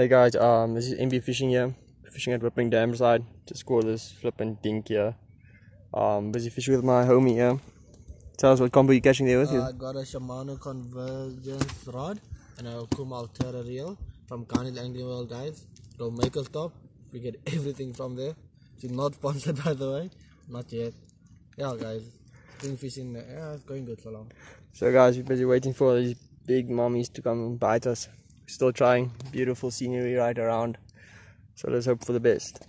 Hey guys, um, this is MB Fishing here, fishing at Whipping Dam side to score this flipping dink here. Um, busy fishing with my homie here. Tell us what combo you're catching there with you. Uh, I got a Shimano Convergence rod and a Kuma Altera reel from Carnage Angling World guys. Go make a stop. We get everything from there. It's not sponsored by the way. Not yet. Yeah guys. Been fishing yeah, it's going good for long. So guys, we're busy waiting for these big mommies to come and bite us. Still trying. Beautiful scenery right around. So let's hope for the best.